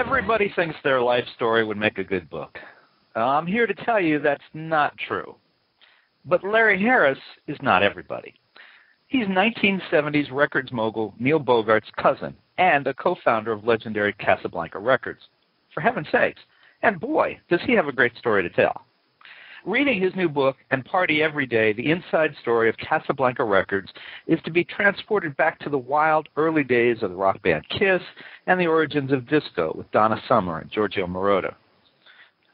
Everybody thinks their life story would make a good book. I'm here to tell you that's not true. But Larry Harris is not everybody. He's 1970s records mogul Neil Bogart's cousin and a co-founder of legendary Casablanca Records. For heaven's sakes. And boy, does he have a great story to tell. Reading his new book and Party Every Day, the inside story of Casablanca Records is to be transported back to the wild early days of the rock band Kiss and the origins of disco with Donna Summer and Giorgio Moroder.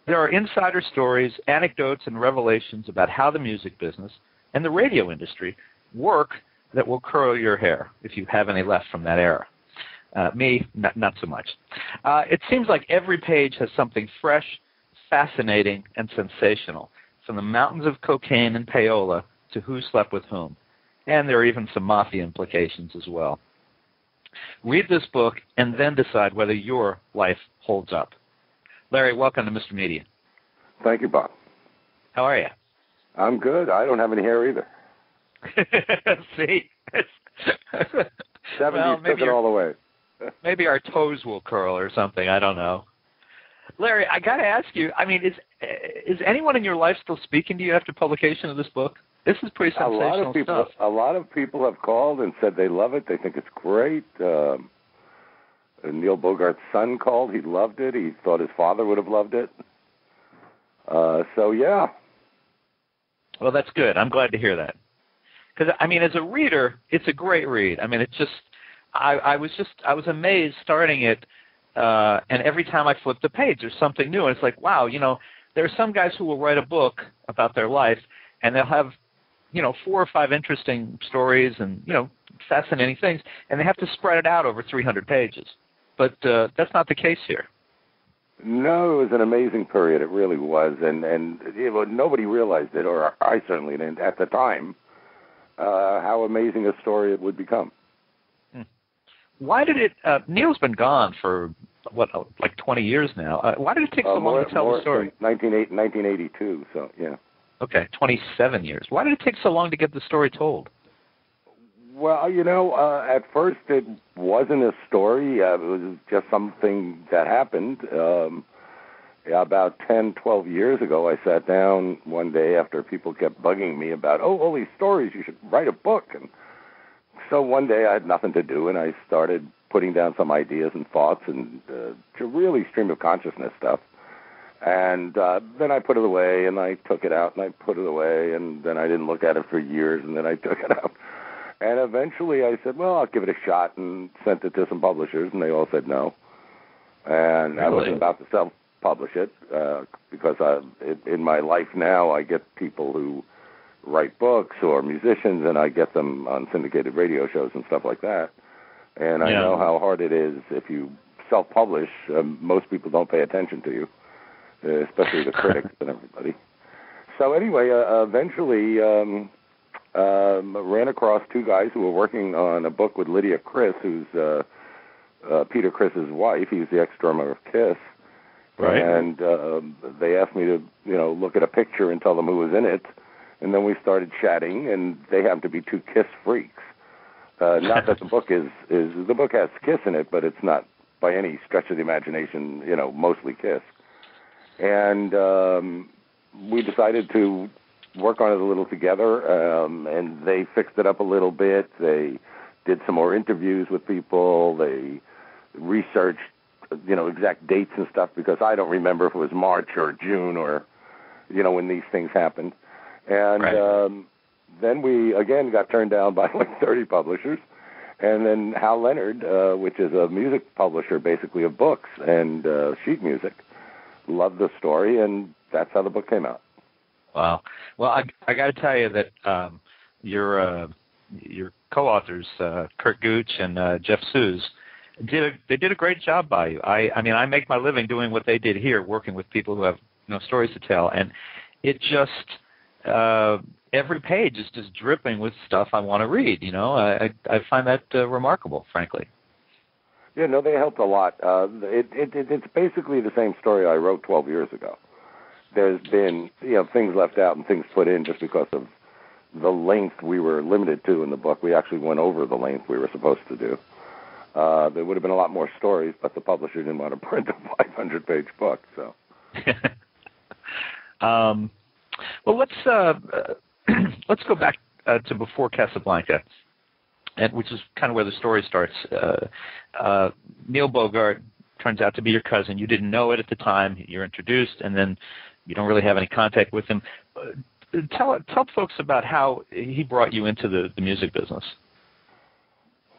There are insider stories, anecdotes, and revelations about how the music business and the radio industry work that will curl your hair if you have any left from that era. Uh, me, not, not so much. Uh, it seems like every page has something fresh, fascinating, and sensational, from the mountains of cocaine and payola to who slept with whom. And there are even some mafia implications as well. Read this book and then decide whether your life holds up. Larry, welcome to Mr. Media. Thank you, Bob. How are you? I'm good. I don't have any hair either. See? 70 well, took it all the way. maybe our toes will curl or something. I don't know. Larry, I got to ask you. I mean, is is anyone in your life still speaking to you after publication of this book? This is pretty sensational a lot of people, stuff. A lot of people have called and said they love it. They think it's great. Um, Neil Bogart's son called. He loved it. He thought his father would have loved it. Uh, so yeah. Well, that's good. I'm glad to hear that. Because I mean, as a reader, it's a great read. I mean, it's just I, I was just I was amazed starting it, uh, and every time I flip the page, there's something new, and it's like, wow, you know, there are some guys who will write a book about their life, and they'll have, you know, four or five interesting stories and you know fascinating things, and they have to spread it out over 300 pages. But uh, that's not the case here. No, it was an amazing period. It really was, and and you know, nobody realized it, or I certainly didn't at the time, uh, how amazing a story it would become. Why did it? Uh, Neil's been gone for what, uh, like 20 years now. Uh, why did it take so uh, long more, to tell the story? 1982. So yeah. Okay, 27 years. Why did it take so long to get the story told? Well, you know, uh, at first it wasn't a story. Uh, it was just something that happened. Um, about ten, twelve years ago, I sat down one day after people kept bugging me about, oh, all these stories, you should write a book. And so one day I had nothing to do, and I started putting down some ideas and thoughts and uh, to really stream of consciousness stuff. And uh, then I put it away, and I took it out, and I put it away, and then I didn't look at it for years, and then I took it out. And eventually I said, well, I'll give it a shot and sent it to some publishers, and they all said no. And I was about to self publish it uh, because I, it, in my life now I get people who write books or musicians, and I get them on syndicated radio shows and stuff like that. And I Yeah. know how hard it is if you self publish. Um, most people don't pay attention to you, uh, especially the critics and everybody. So anyway, uh, eventually. Um, um, ran across two guys who were working on a book with Lydia Criss, who's uh, uh, Peter Criss's wife. He's the ex-drummer of Kiss. Right. And uh, they asked me to, you know, look at a picture and tell them who was in it. And then we started chatting, and they happen to be two Kiss freaks. Uh, not that the book is is the book has Kiss in it, but it's not by any stretch of the imagination, you know, mostly Kiss. And um, we decided to work on it a little together, um, and they fixed it up a little bit. They did some more interviews with people. They researched, you know, exact dates and stuff because I don't remember if it was March or June or, you know, when these things happened. And Right. um, then we again got turned down by like 30 publishers. And then Hal Leonard, uh, which is a music publisher basically of books and uh, sheet music, loved the story, and that's how the book came out. Wow. Well, I I got to tell you that um, your uh, your co-authors uh, Curt Gooch and uh, Jeff Suhs did a, they did a great job by you. I I mean I make my living doing what they did here, working with people who have you know stories to tell, and it just uh, every page is just dripping with stuff I want to read. You know, I I, find that uh, remarkable, frankly. Yeah, no, they helped a lot. Uh, it, it, it, it's basically the same story I wrote 12 years ago. There's been, you know, things left out and things put in just because of the length we were limited to in the book. We actually went over the length we were supposed to do. uh, there would have been a lot more stories, but the publisher didn't want to print a 500-page book. So, um, well, let's uh, let's go back uh, to before Casablanca, and which is kind of where the story starts. Uh, uh, Neil Bogart turns out to be your cousin. You didn't know it at the time. You're introduced, and then you don't really have any contact with him. Uh, tell tell folks about how he brought you into the, the music business.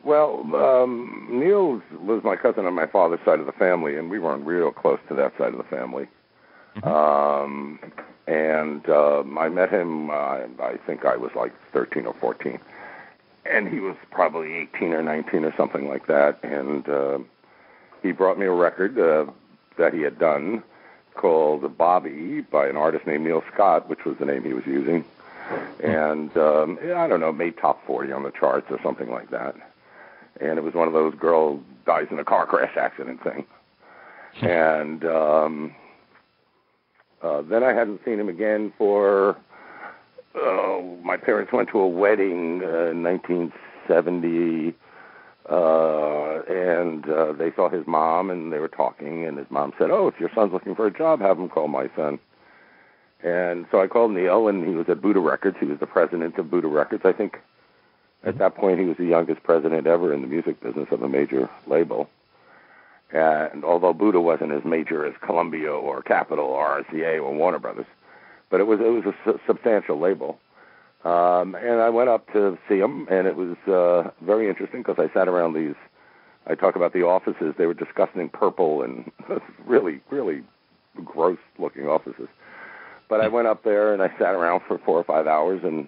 Well, um, Neil was my cousin on my father's side of the family, and we weren't real close to that side of the family. Mm-hmm. Um, and um, I met him. Uh, I think I was like 13 or 14, and he was probably 18 or 19 or something like that. And uh, he brought me a record uh, that he had done called Bobby by an artist named Neil Scott, which was the name he was using. And um, I don't know, made top 40 on the charts or something like that. And it was one of those girl dies in a car crash accident thing. and um, uh, then I hadn't seen him again for. Uh, my parents went to a wedding uh, in 1970 uh, and uh, they saw his mom, and they were talking, and his mom said, "Oh, if your son's looking for a job, have him call my son." And so I called Neil, and he was at Buddah Records. He was the president of Buddah Records. I think at that point he was the youngest president ever in the music business of a major label. And although Buddah wasn't as major as Columbia or Capitol or RCA or Warner Brothers, but it was it was a su- substantial label. Um, and I went up to see them, and it was uh, very interesting because I sat around these. I talk about the offices; they were disgusting purple and really, really gross-looking offices. But I went up there and I sat around for four or five hours, and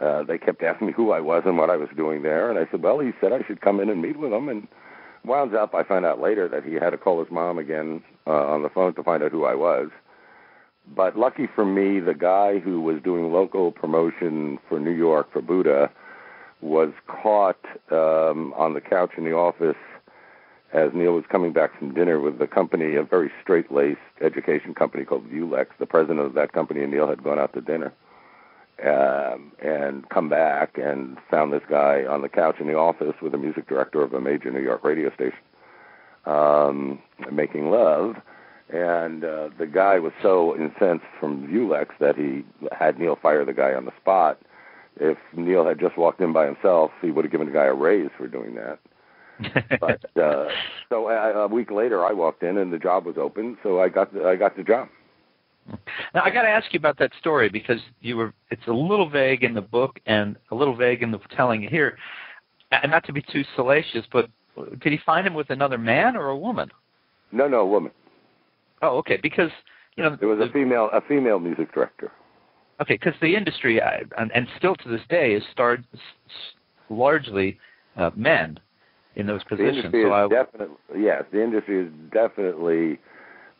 uh, they kept asking me who I was and what I was doing there. And I said, "Well, he said I should come in and meet with him." And wound up, I found out later that he had to call his mom again uh, on the phone to find out who I was but lucky for me, the guy who was doing local promotion for New York for Buddah was caught um, on the couch in the office as Neil was coming back from dinner with the company, a very straight-laced education company called Viewlex. The president of that company and Neil had gone out to dinner um, and come back and found this guy on the couch in the office with a music director of a major New York radio station um, making love and uh, the guy was so incensed from Viewlex that he had Neil fire the guy on the spot. If Neil had just walked in by himself, he would have given the guy a raise for doing that. but uh, so a, a week later, I walked in and the job was open, so I got the, I got the job. Now I got to ask you about that story because you were it's a little vague in the book and a little vague in the telling here. And not to be too salacious, but did he find him with another man or a woman? No, no, a woman. Oh, okay. Because you know it was the, a female a female music director. Okay, because the industry uh, and, and still to this day is started largely uh, men in those positions. The industry so is I, definitely yes, the industry is definitely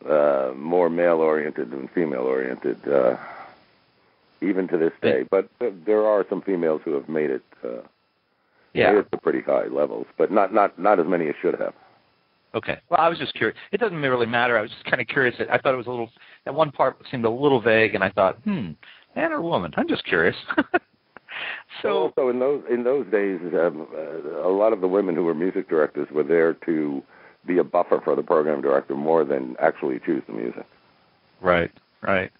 uh, more male oriented than female oriented, uh, even to this day. But there are some females who have made it. Uh, yeah, it to pretty high levels, but not not not as many as should have. Okay. Well, I was just curious. It doesn't really matter. I was just kind of curious. I thought it was a little. That one part seemed a little vague, and I thought, hmm, man or woman? I'm just curious. so, also in those in those days, um, uh, a lot of the women who were music directors were there to be a buffer for the program director more than actually choose the music. Right. Right.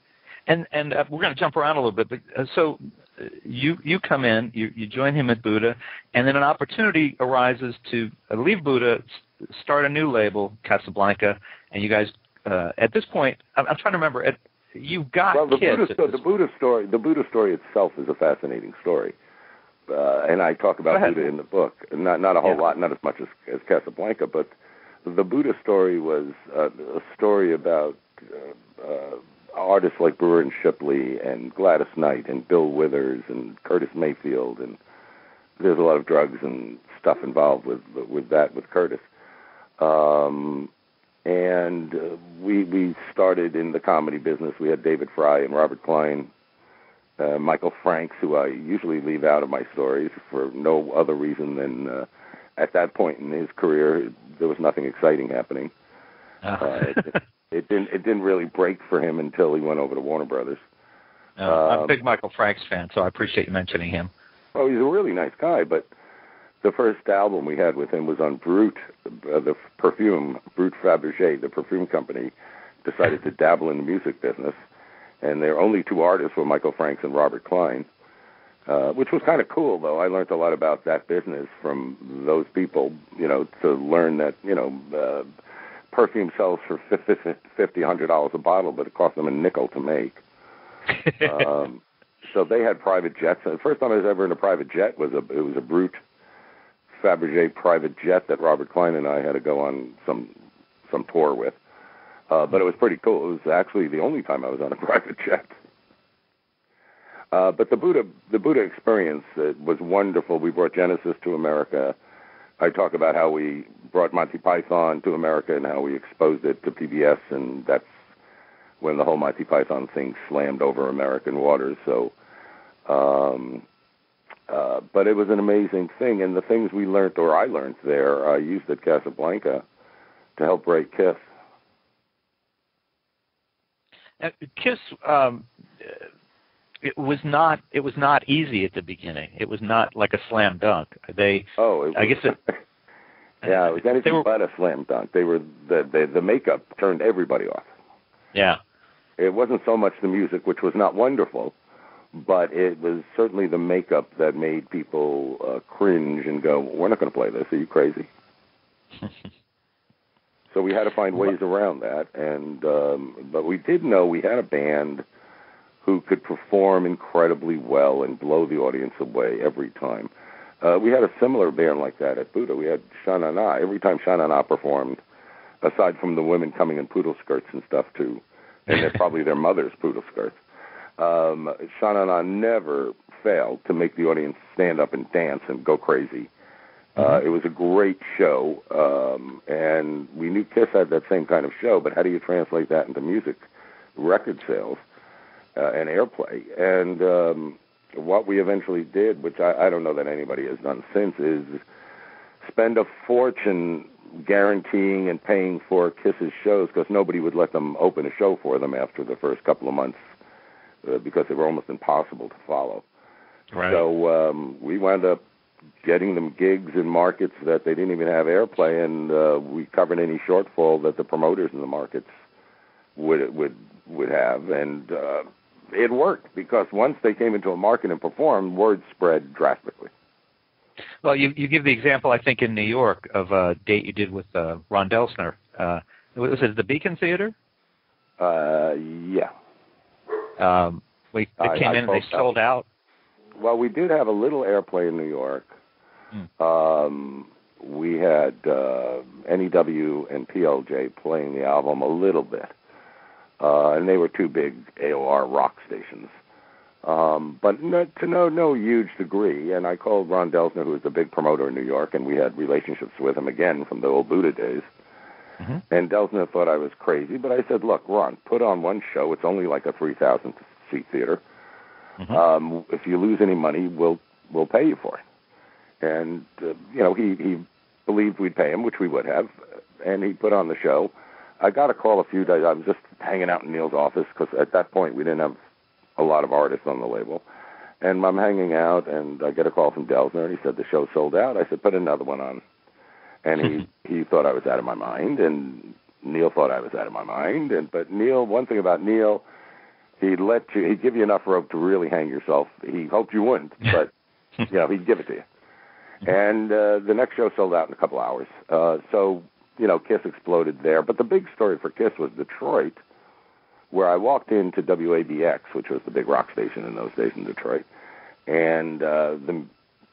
And and uh, we're going to jump around a little bit, but uh, so uh, you you come in, you you join him at Buddah, and then an opportunity arises to uh, leave Buddah, start a new label, Casablanca, and you guys uh, at this point, I'm, I'm trying to remember. At, you've got well, the sto- the Buddah story. The Buddah story itself is a fascinating story, uh, and I talk about Buddah in the book. Not not a whole yeah. lot, not as much as, as Casablanca, but the Buddah story was uh, a story about uh, uh, artists like and Shipley and Gladys Knight and Bill Withers and Curtis Mayfield and there's a lot of drugs and stuff involved with with that with Curtis. Um, and uh, we we started in the comedy business. We had David Frye and Robert Klein, uh, Michael Franks, who I usually leave out of my stories for no other reason than uh, at that point in his career there was nothing exciting happening. Uh-huh. Uh, it, it didn't it didn't really break for him until he went over to Warner Brothers. Uh, I'm a big Michael Franks fan, so I appreciate you mentioning him. Oh, he's a really nice guy, but the first album we had with him was on Brut, uh, the perfume, Brut Fabergé, the perfume company, decided to dabble in the music business. And their only two artists were Michael Franks and Robert Klein, uh, which was kind of cool, though. I learned a lot about that business from those people, you know, to learn that, you know, uh, perfume sells for fifty, hundred dollars a bottle, but it costs them a nickel to make. um, so they had private jets. And the first time I was ever in a private jet was a it was a Brut Fabergé private jet that Robert Klein and I had to go on some some tour with. Uh, but it was pretty cool. It was actually the only time I was on a private jet. Uh, but the Buddah the Buddah experience uh, was wonderful. We brought Genesis to America. I talk about how we brought Monty Python to America and how we exposed it to PBS, and that's when the whole Monty Python thing slammed over American waters. So um, uh, but it was an amazing thing, and the things we learned, or I learned there, I used at Casablanca to help break Kiss. Uh, Kiss, um, it was not. It was not easy at the beginning. It was not like a slam dunk. They. Oh, was, I guess it. yeah, it was anything were, but a slam dunk. They were the, the the makeup turned everybody off. Yeah. It wasn't so much the music, which was not wonderful but it was certainly the makeup that made people uh, cringe and go, "We're not going to play this. Are you crazy?" so we had to find ways around that, and um, but we did know we had a band who could perform incredibly well and blow the audience away every time. Uh, we had a similar band like that at Buddah. We had Sha Na Na. Every time Sha Na Na performed, aside from the women coming in poodle skirts and stuff too, and they're probably their mother's poodle skirts um, Sha Na Na never failed to make the audience stand up and dance and go crazy. Uh, mm-hmm. Uh, it was a great show, um, and we knew Kiss had that same kind of show. But how do you translate that into music, record sales, uh, and airplay? And um, what we eventually did, which I, I don't know that anybody has done since, is spend a fortune guaranteeing and paying for Kiss's shows because nobody would let them open a show for them after the first couple of months uh, because they were almost impossible to follow. Right. So um, we wound up getting them gigs in markets that they didn't even have airplay, and uh, we covered any shortfall that the promoters in the markets would would would have, and uh, it worked because once they came into a market and performed, word spread drastically. Well, you you give the example I think in New York of a date you did with uh, Ron Delsener. Uh, was it the Beacon Theater? Uh, yeah. Um, we they I, came I in and they sold out. Well, we did have a little airplay in New York. Mm. Um, we had uh, NEW and PLJ playing the album a little bit, uh, and they were two big AOR rock stations. Um, but no, to no no huge degree. And I called Ron Delsener, who was a big promoter in New York, and we had relationships with him again from the old Buddah days. Mm-hmm. And Delsener thought I was crazy, but I said, "Look, Ron, put on one show. It's only like a three thousand seat theater. Mm-hmm. Um, if you lose any money, we'll we'll pay you for it." And uh, you know, he he believed we'd pay him, which we would have, and he put on the show. I got a call a few days. I was just hanging out in Neil's office because at that point we didn't have a lot of artists on the label. And I'm hanging out, and I get a call from Delsener, and he said the show sold out. I said, put another one on and he he thought I was out of my mind, and Neil thought I was out of my mind. And but Neil, one thing about Neil, he'd let you, he'd give you enough rope to really hang yourself. He hoped you wouldn't, but you know he'd give it to you. And uh, the next show sold out in a couple hours. Uh, so you know Kiss exploded there. But the big story for Kiss was Detroit, where I walked into WABX, which was the big rock station in those days in Detroit, and uh, the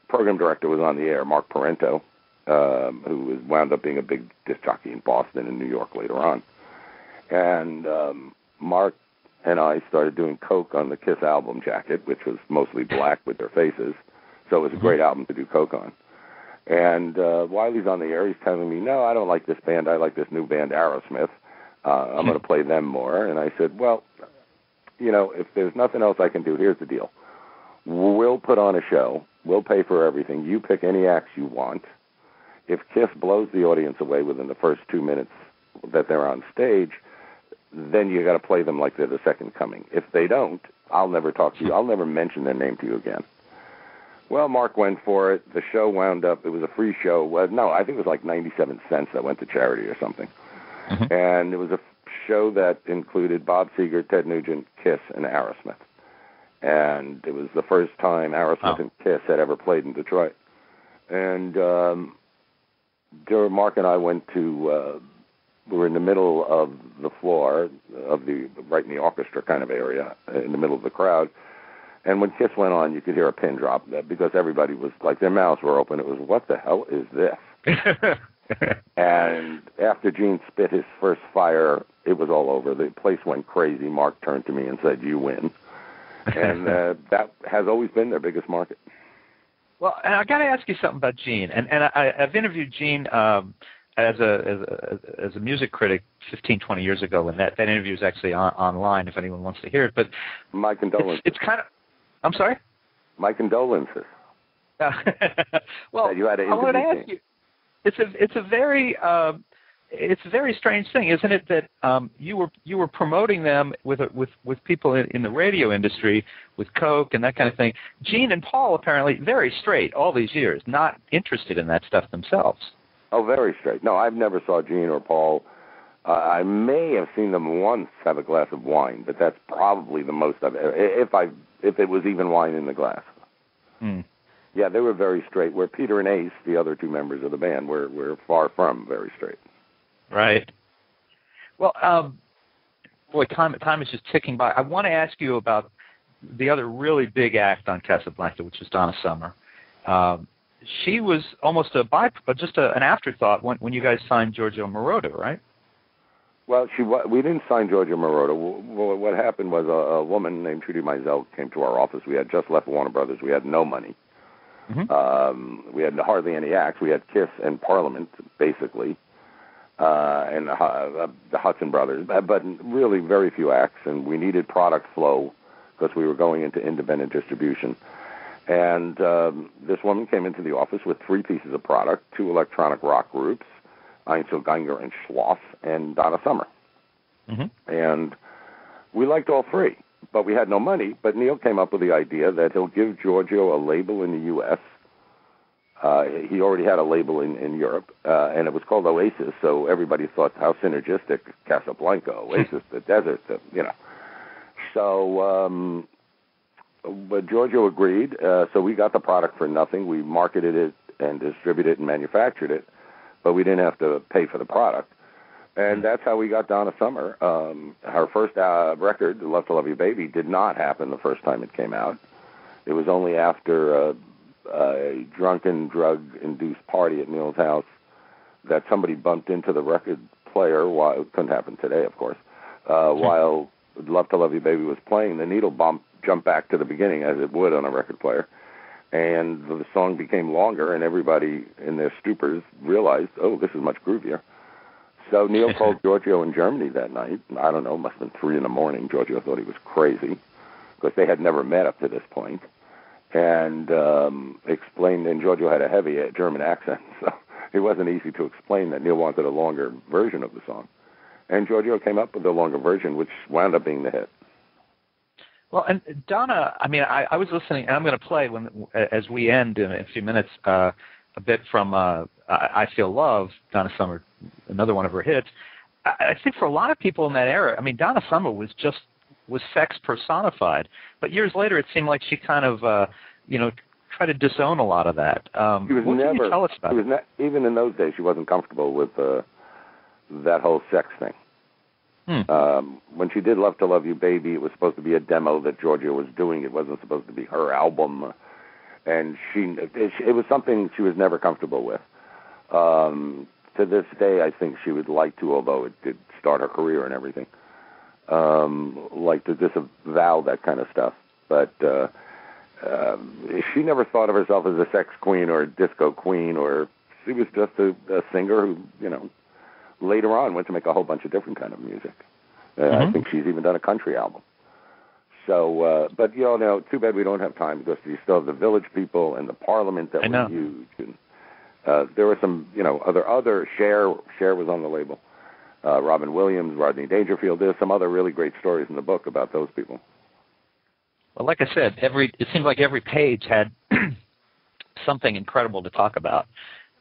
program director was on the air, Mark Parenteau um, who was wound up being a big disc jockey in Boston and New York later on. And um, Mark and I started doing coke on the Kiss album jacket, which was mostly black with their faces. So it was a mm-hmm. great album to do coke on. And uh, while he's on the air, he's telling me, "No, I don't like this band. I like this new band, Aerosmith. Uh, I'm going to play them more." And I said, "Well, you know, if there's nothing else I can do, here's the deal. We'll put on a show. We'll pay for everything. You pick any acts you want if Kiss blows the audience away within the first two minutes that they're on stage, then you got to play them like they're the second coming. If they don't, I'll never talk to you. I'll never mention their name to you again. Well, Mark went for it. The show wound up. It was a free show. Well, no, I think it was like ninety-seven cents that went to charity or something. Mhm. And it was a show that included Bob Seger, Ted Nugent, Kiss, and Aerosmith. And it was the first time Aerosmith Oh. and Kiss had ever played in Detroit. And um, Mark and I went to. Uh, we were in the middle of the floor of the right in the orchestra kind of area, in the middle of the crowd. And when Kiss went on, you could hear a pin drop because everybody was like their mouths were open. It was what the hell is this? And after Gene spit his first fire, it was all over. The place went crazy. Mark turned to me and said, "You win," and uh, that has always been their biggest market. Well, and I got to ask you something about Gene, and and I, I've interviewed Gene um, as a as a as a music critic 15, 20 years ago, and that that interview is actually on, online if anyone wants to hear it. But My condolences. it's, it's kind of, I'm sorry. My condolences. well, you had to I wanted to ask you. It's a it's a very um, it's a very strange thing, isn't it? That um, you were you were promoting them with a, with with people in, in the radio industry, with Coke and that kind of thing. Gene and Paul apparently very straight all these years, not interested in that stuff themselves. Oh, very straight. No, I've never saw Gene or Paul. Uh, I may have seen them once have a glass of wine, but that's probably the most I've ever, if I if it was even wine in the glass. Hmm. Yeah, they were very straight. Where Peter and Ace, the other two members of the band, were were far from very straight. Right. Well, um, boy, time time is just ticking by. I want to ask you about the other really big act on Casablanca, which was Donna Summer. Um, she was almost a by, just a, an afterthought when when you guys signed Giorgio Moroder, right? Well, she wa- we didn't sign Giorgio Moroder. W- w- What happened was a, a woman named Trudy Meisel came to our office. We had just left Warner Brothers. We had no money. Mhm. Um, we had hardly any acts. We had Kiss and Parliament, basically, uh, and the, uh, the Hudson Brothers, but but really very few acts. And we needed product flow because we were going into independent distribution. And um, this woman came into the office with three pieces of product: two electronic rock groups, Einzelgänger and Schloss, and Donna Summer. Mm-hmm. And we liked all three, but we had no money. But Neil came up with the idea that he'll give Giorgio a label in the U.S. Uh, he already had a label in, in Europe, uh, and it was called Oasis. So everybody thought how synergistic Casablanca, Oasis, the desert, the, you know. So, um, but Giorgio agreed. Uh, so we got the product for nothing. We marketed it and distributed it and manufactured it, but we didn't have to pay for the product and that's how we got Donna Summer. Um, her first uh, record, "Love to Love You Baby," did not happen the first time it came out. It was only after uh, a drunken, drug-induced party at Neil's house that somebody bumped into the record player. While it couldn't happen today, of course. Uh, while "Love to Love You Baby" was playing, the needle bump jumped back to the beginning as it would on a record player. And the song became longer, and everybody in their stupors realized, oh, this is much groovier. So Neil called Giorgio in Germany that night. I don't know, must have been three in the morning. Giorgio thought he was crazy because they had never met up to this point, and um, explained. And Giorgio had a heavy uh, German accent, so it wasn't easy to explain that Neil wanted a longer version of the song. And Giorgio came up with a longer version, which wound up being the hit. Well, and Donna, I mean, I, I was listening, and I'm going to play when as we end in a few minutes uh, a bit from uh, I, Feel Love, Donna Summer, another one of her hits. I, I think for a lot of people in that era, I mean, Donna Summer was just was sex personified. But years later, it seemed like she kind of, uh, you know, tried to disown a lot of that. Um, She was what never. can you tell us about she was ne- even in those days, she wasn't comfortable with uh, that whole sex thing. Hmm. Um, when she did "Love to Love You, Baby," it was supposed to be a demo that Giorgio was doing. It wasn't supposed to be her album, and she it, was something she was never comfortable with. Um, to this day, I think she would like to, although it did start her career and everything, um, like to disavow that kind of stuff. But uh, um, she never thought of herself as a sex queen or a disco queen, or she was just a, a singer who, you know, later on went to make a whole bunch of different kind of music. Uh, I Mhm. think she's even done a country album. So, uh, but you know, too bad we don't have time because you still have the Village People and the Parliament that I were know. huge, and uh, there were some, you know, other other Cher Cher was on the label. Uh, Robin Williams, Rodney Dangerfield. There's some other really great stories in the book about those people. Well, like I said, every it seemed like every page had something incredible to talk about.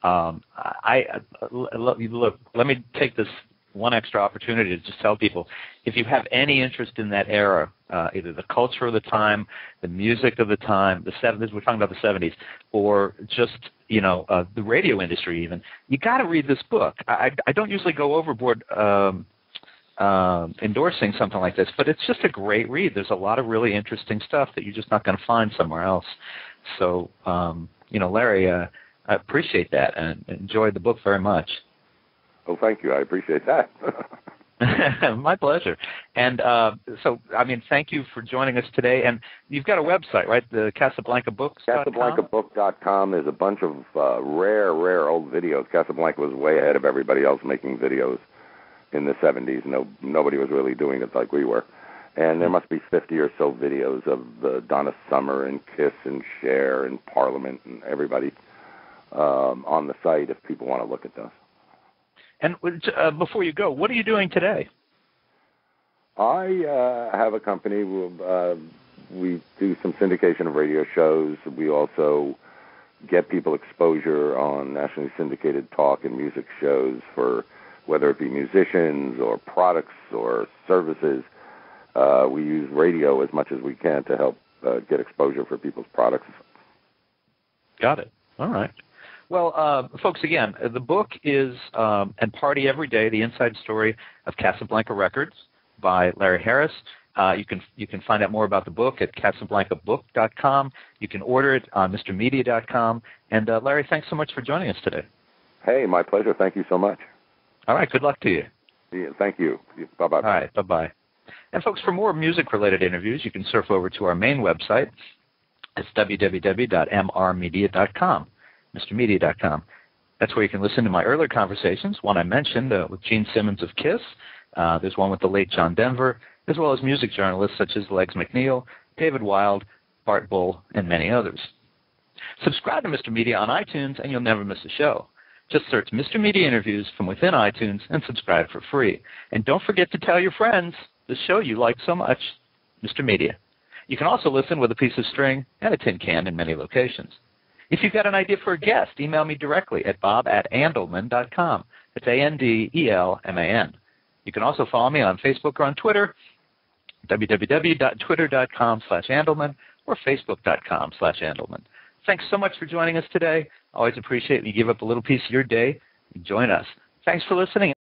Um, I, look. Let me take this one extra opportunity to just tell people if you have any interest in that era, uh, either the culture of the time, the music of the time, the 70s, we're talking about the 70s, or just you know uh, the radio industry even, you got to read this book. I, I don't usually go overboard um, uh, endorsing something like this, but it's just a great read. There's a lot of really interesting stuff that you're just not going to find somewhere else. So um, you know, Larry, uh, I appreciate that and enjoyed the book very much. Oh, thank you. I appreciate that. My pleasure. And uh, so, I mean, thank you for joining us today. And you've got a website, right? The Casablanca Books. CasablancaBook.com is a bunch of uh, rare, rare old videos. Casablanca was way ahead of everybody else making videos in the 70s. No, nobody was really doing it like we were. And there must be 50 or so videos of the Donna Summer and Kiss and Cher and Parliament and everybody um, on the site if people want to look at those. And uh, before you go, what are you doing today? I uh, have a company. Uh, we do some syndication of radio shows. We also get people exposure on nationally syndicated talk and music shows for whether it be musicians or products or services. Uh, we use radio as much as we can to help uh, get exposure for people's products. Got it. All right. Well, uh, folks, again, the book is um, And Party Every Day, The Inside Story of Casablanca Records by Larry Harris. Uh, you can you can find out more about the book at casablancabook.com. You can order it on mrmedia.com. And uh, Larry, thanks so much for joining us today. Hey, my pleasure. Thank you so much. All right. Good luck to you. Yeah, thank you. Bye bye. All right. Bye bye. And folks, for more music-related interviews, you can surf over to our main website. It's www.mrmedia.com mrmedia.com. That's where you can listen to my earlier conversations, one I mentioned uh, with Gene Simmons of KISS. Uh, there's one with the late John Denver, as well as music journalists such as Legs McNeil, David Wild, Bart Bull, and many others. Subscribe to Mr. Media on iTunes and you'll never miss a show. Just search Mr. Media Interviews from within iTunes and subscribe for free. And don't forget to tell your friends the show you like so much, Mr. Media. You can also listen with a piece of string and a tin can in many locations. If you've got an idea for a guest, email me directly at bob at andelman.com. It's A-N-D-E-L-M-A-N. You can also follow me on Facebook or on Twitter, www.twitter.com slash Andelman or facebook.com slash Andelman. Thanks so much for joining us today. Always appreciate you give up a little piece of your day join us. Thanks for listening.